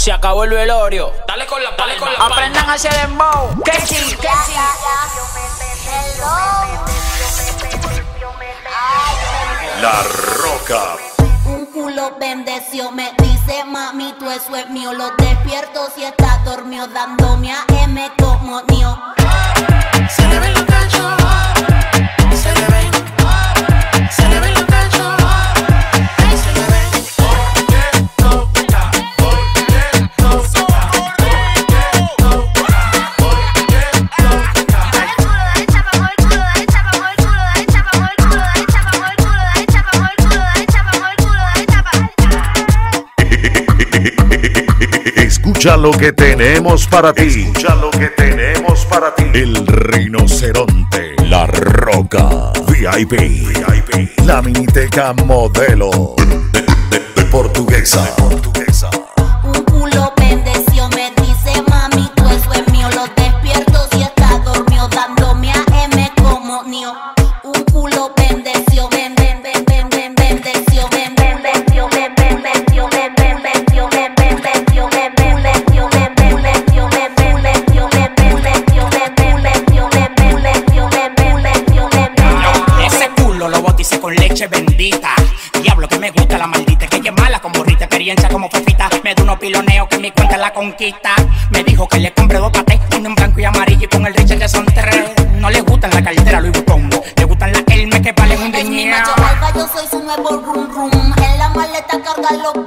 Se acabó el velorio. Dale con la, con la Aprendan a hacer dembow. Que sí, que sí. La Roca. Un culo bendeció, me dice mami, tú eso es mío. Lo despierto si está dormido, dándome a M como mío. Se le ven los cachos, Escucha lo que tenemos para ti. Escucha lo que tenemos para ti. El rinoceronte. La Roca. VIP. VIP. La miniteca modelo. De, de- de portuguesa. portuguesa. Experiencia como fefita. Me da unos piloneos que mi cuenta la conquista. Me dijo que le compré dos patés, uno en blanco y amarillo y con el Richard que son tres. No le gustan la cartera Louis Vuitton, le gustan las Hermes que valen un riñón. yo soy su nuevo rum rum. En la maleta carga los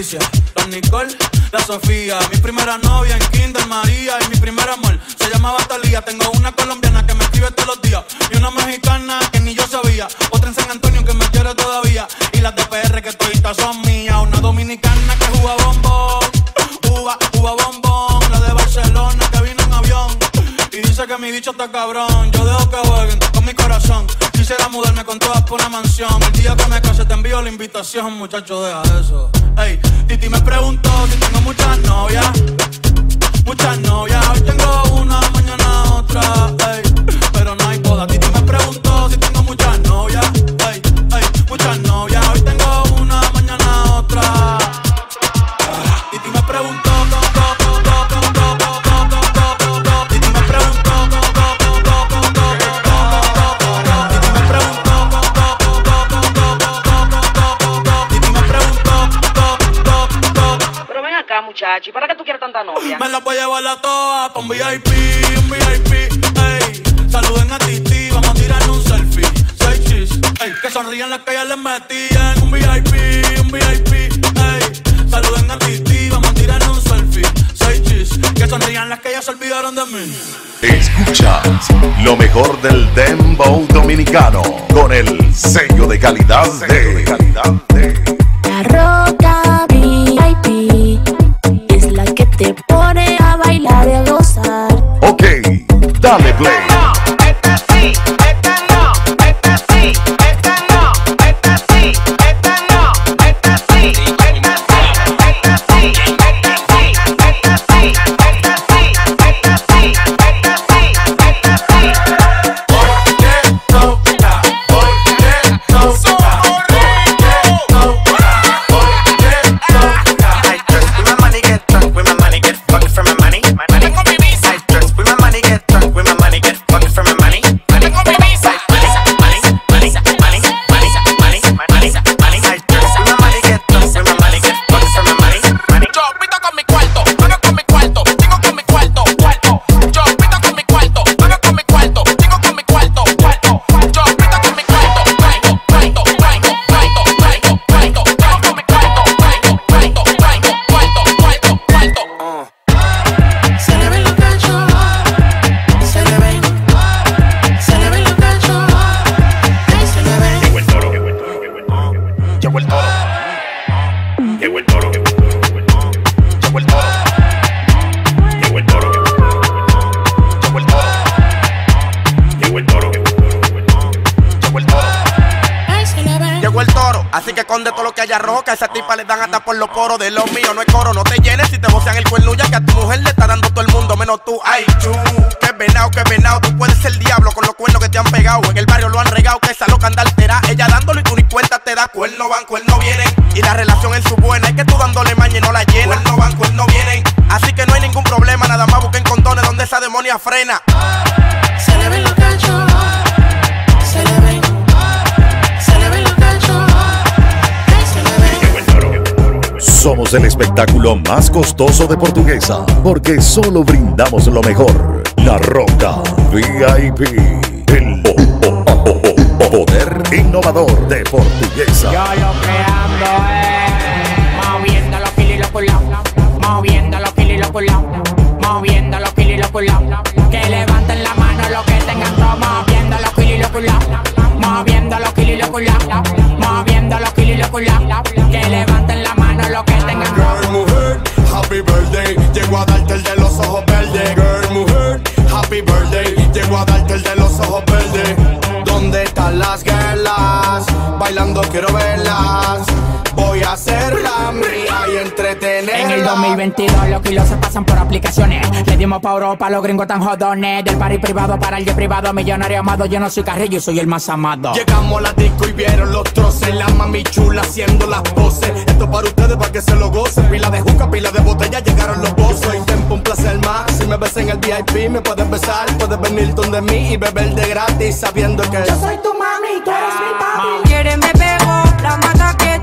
Patricia, las Nicole, la Sofía. Mi primera novia en Kinder María y mi primer amor se llamaba Talía. Tengo una colombiana que me escribe todos los días y una mexicana que ni yo sabía. Otra en San Antonio que me quiere todavía y las de PR que toditas son mías. Una dominicana que juega bombón, uva, uva bombón. La de Barcelona que vino en avión y dice que mi bicho está cabrón. Yo dejo que jueguen con mi corazón. Quisiera mudarme con todas por una mansión. El día que me case te envío la invitación, muchacho, deja eso. Ey, Titi me preguntó si tengo muchas novias. Muchas novias, hoy tengo una, mañana otra, ey. Pero no hay boda. Titi me preguntó si tengo Muchacho. ¿Y para qué tú quieres tanta novia? Me la voy a llevar a todas pa' un VIP, un VIP, ey. Saluden a Titi, vamos a tirarnos un selfie. Seis chis, ey. Que sonrían las que ya les metían. Un VIP, un VIP, ey. Saluden a Titi, vamos a tirarnos un selfie. Seis chis, que sonrían las que ya se olvidaron de mí. Escuchas lo mejor del dembow dominicano con el sello de calidad de calidad de La roca Dame Play. Así que conde todo lo que haya rojo, que a esa tipa le dan hasta por los poros. De los míos no es coro, no te llenes si te vocean el cuerno ya que a tu mujer le está dando todo el mundo, menos tú. Ay, chu, que venado, que venado. Tú puedes ser diablo con los cuernos que te han pegado. En el barrio lo han regado, que esa loca anda altera. Ella dándolo y tú ni cuenta te da. Cuerno van, cuerno vienen. Y la relación es su buena. Es que tú dándole maña y no la llenas. Cuerno van, cuerno vienen. Así que no hay ningún problema, nada más busquen condones donde esa demonia frena. Se le ven los cachos. Somos el espectáculo más costoso de Portuguesa, porque solo brindamos lo mejor. La Roca VIP, el po- poder innovador de Portuguesa. Yo lo que ando es moviendo los kilos moviendo los kilos moviendo los kilos. Que levanten la mano los que tengan moviendo los kilos moviendo los kilos moviendo los kilos y los culos. Que levanten birthday. Llego a darte el de los ojos verdes. ¿Dónde están las girlas? Bailando quiero verlas. Voy a hacerla mía y entretenerla. En el 2022 los kilos se pasan por aplicaciones. Le dimos pa' Europa, los gringos tan jodones. Del party privado para el jet privado, millonario amado. Yo no soy carrillo, soy el más amado. Llegamos a la disco y vieron los troces, la mami chula haciendo las poses. Esto para ustedes para que se lo gocen. Pila de juca, pila de botella, llegaron los bozos. Y tiempo un placer más. Si me ves en el VIP, me puedes besar. Puedes venir donde mí y beber de gratis sabiendo que yo soy tu mami, tú eres mi papi. Quiere me pego, la mata que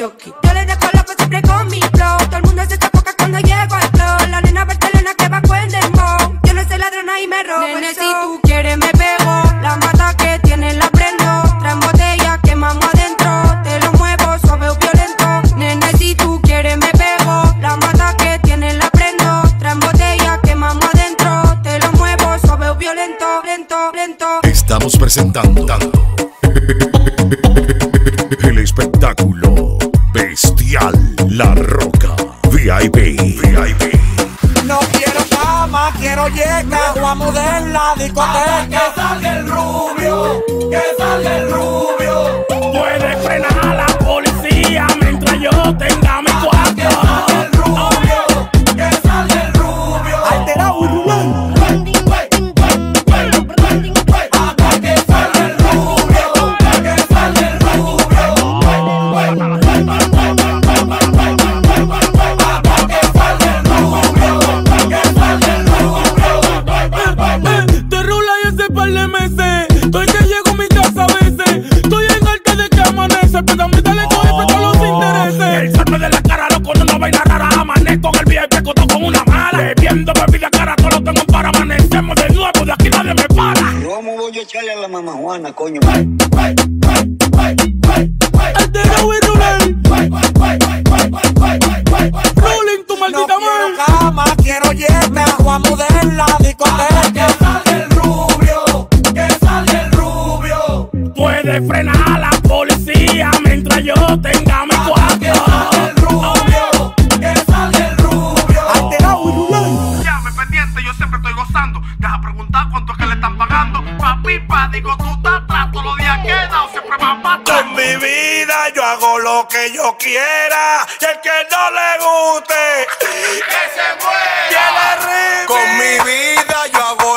jockey. Yo le dejo loco siempre con mi flow. Todo el mundo se está poca cuando llego al flow. La nena Barcelona que va con el dembow. Yo no soy ladrona y me robo Nene, si tú quieres me pego. La mata que tiene la prendo. Traen botella, quemamos adentro. Te lo muevo suave o violento. Nene, si tú quieres me pego. La mata que tiene la prendo. Traen botella, quemamos adentro. Te lo muevo suave o violento. Lento, lento. Estamos presentando vamos de la discoteca. Que salga el rubio, que salga el rubio. Vaina rara. Amanezco en el VIP, coto con una mala. Bebiendo bebida cara, todo lo tengo para amanecemos de nuevo. De aquí nadie me para. ¿Cómo voy a echarle a la mamá Juana, coño? Alterado y rulén. Ruling, tu No maldita quiero madre. cama, quiero yeca, vamos de la discoteca. Que salga el rubio, que salga el rubio. Puede frenar a la gozando. Deja preguntar cuánto es que le están pagando. Papi, pa, digo, tú estás atrás, todos los días queda o siempre vas para atrás. En mi vida yo hago lo que yo quiera. Y el que no le guste, que se muera. Con mi vida yo hago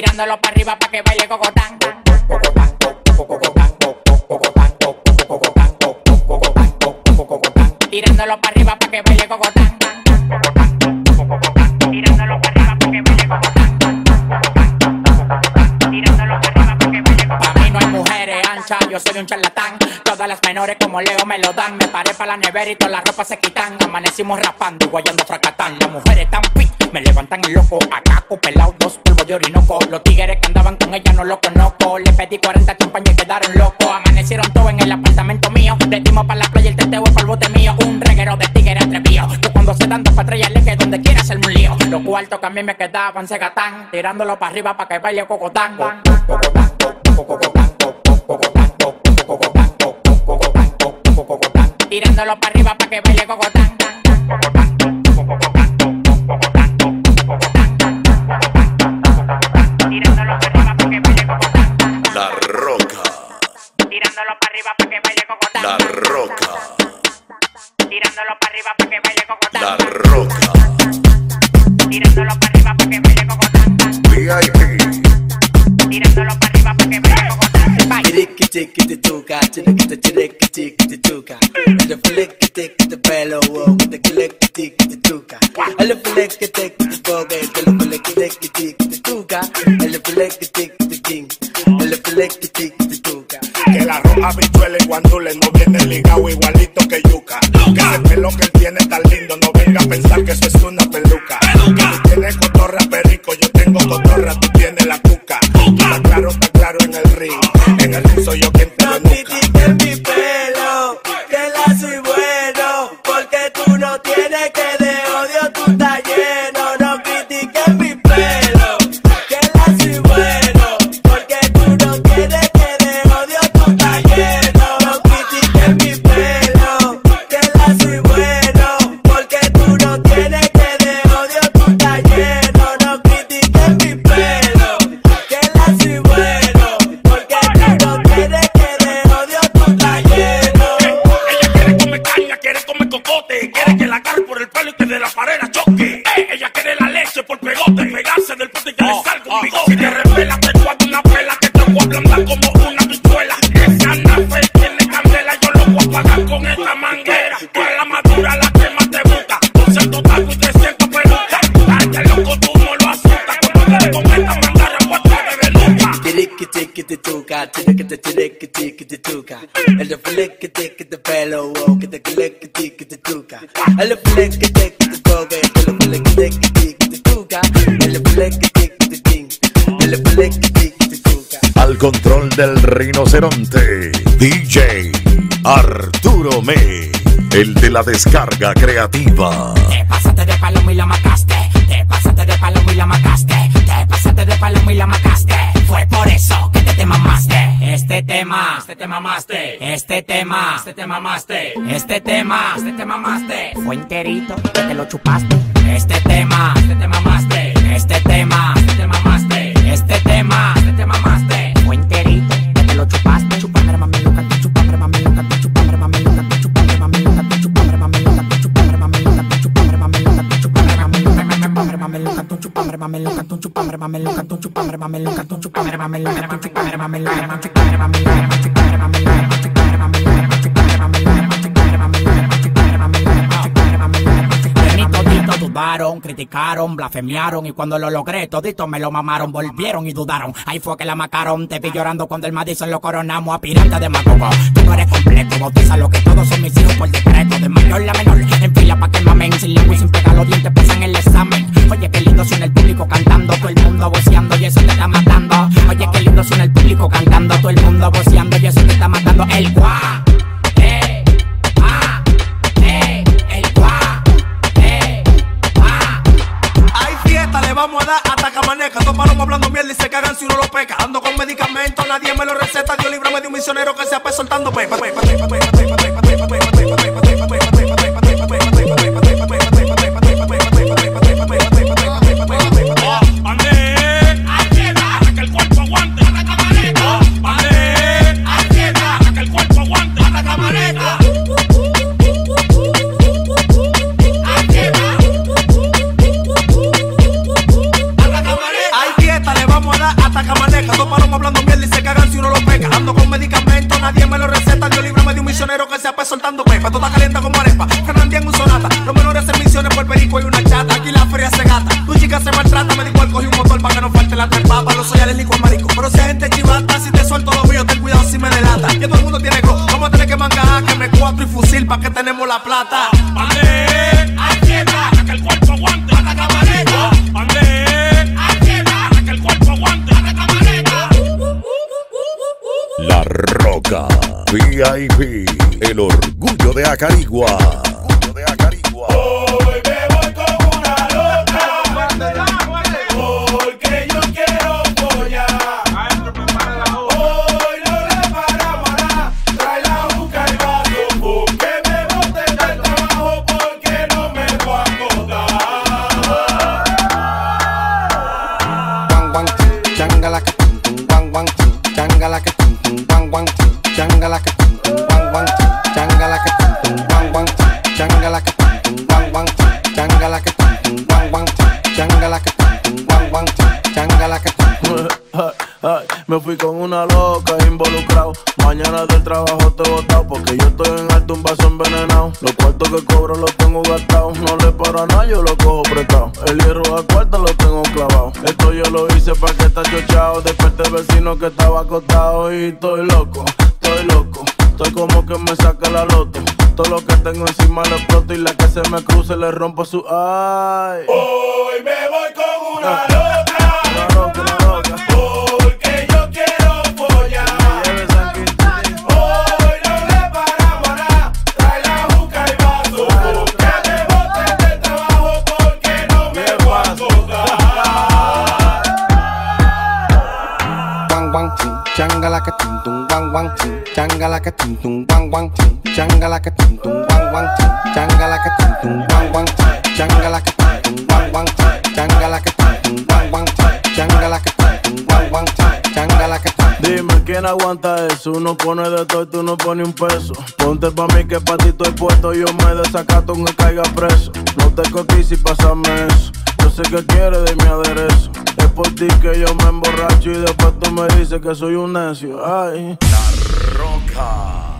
tirándolo para arriba para que cocotán, cocotán, tirándolo para arriba para que baile cocotán. Tirándolo para arriba yo soy un charlatán. Todas las menores como Leo me lo dan. Me paré para la nevera y todas las ropas se quitan. Amanecimos rapando y guayando fracatán. Las mujeres tan fit, me levantan el loco. Acá pelado, dos polvos de orinoco. Los tigres que andaban con ella no lo conozco. Le pedí 40 champañas y quedaron locos. Amanecieron todos en el apartamento mío. Le dimos para la playa el teteo es el bote mío. Un reguero de tigres atrevido. Que cuando se dan dos patrullas que donde quiera hacerme un lío. Los cuartos que a mí me quedaban se gatán. Tirándolo para arriba para que baile cocotán, cocotán, Tirándolo para arriba para que baile cocotán. Tirándolo Para que baile cocotán. Bye. Tiki tuca, tiki de tiki tuca. El flick tiki de pelo, wow, de click tiki tuca. El flick tiki de bogue, el flick tiki tiki tuca. El flick tiki de king, el flick tiki tuca. Que la roja habichuela y guandule no viene ligado igualito que yuca. Que ese que él tiene tan lindo, no venga a pensar que eso es una peluca. Tienes cotorra perico, yo tengo cotorra, tú tienes la cuca. Claro en el ring. En el ring soy yo quien te No tuca, tiki de tiki tiki de tuca. El flick tiki de pelo, wow, que te click tiki de tuca. El flick tiki de bogue, el flick tiki tiki de tuca. El flick tiki de king, el flick tiki de tuca. Al control del rinoceronte, DJ Arturo Me, el de la descarga creativa. Te pasaste de palomo y la mataste. Este te mamaste. Este tema, este te mamaste. Este tema, este te mamaste. Fue enterito que te lo chupaste. Este tema, mamelón, cantón chupambre, mamelón, cantón chupambre, mamelón, cantón chupambre, mamelón, cantón cantón cantón criticaron, blasfemiaron y cuando lo logré toditos me lo mamaron, volvieron y dudaron. Ahí fue que la macaron, te vi llorando cuando el Madison lo coronamos, aspirante de macogo. Tú no eres completo, bautiza lo que todos son mis hijos por decreto, de mayor a menor, en fila pa' que mamen, sin lengua y sin pegar los dientes, pasan el examen. Oye, qué lindo suena el público cantando, todo el mundo voceando y eso te está matando. Oye, qué lindo suena el público cantando, todo el mundo voceando y eso te está matando. El guá, vamos a dar hasta camaneca. Dos palomos hablando mierda y se cagan si uno lo peca. Ando con medicamentos, nadie me lo receta. Dios líbrame de un misionero que se pe soltando pepa. Que se pe soltando pepa. Toda calienta como arepa. Fernández en un sonata. Los menores en misiones por perico y una chata. Aquí la feria se gata. Tu chica se maltrata. Me dijo el cogí un motor para que no falte la trepa. Para los soyales con marico. Pero si hay gente chivata, si te suelto los míos, ten cuidado si me delata. Que todo el mundo tiene go. Vamos a tener que mangar que me cuatro y fusil. Pa' que tenemos la plata. Cacarigua. Los cuartos que cobro los tengo gastados. No le paro a nada, yo lo cojo prestado. El hierro a cuarto lo tengo clavado. Esto yo lo hice para que está chochado. Desperté vecino que estaba acostado y estoy loco, estoy loco. Estoy como que me saca la loto. Todo lo que tengo encima lo exploto y la que se me cruce le rompo su ay. Hoy me voy con una loca. Wang ting, changalaka ting tung, wang wang ting, changalaka ting tung, wang wang ting, changalaka ting tung, wang wang ting, changalaka ting tung, wang wang ting, changalaka ting tung, wang wang ting, changalaka ting tung, wang wang ting, changalaka ting tung, wang wang ting, changalaka ting tung. Dime quién aguanta eso, uno pone de todo y tú no pones un peso. Ponte pa' mí que pa' ti estoy puesto, yo me desacato aunque caiga preso. No te cotices y pásame eso. Yo sé que quieres de mi aderezo. Es por ti que yo me emborracho y después tú me dices que soy un necio. Ay. Roca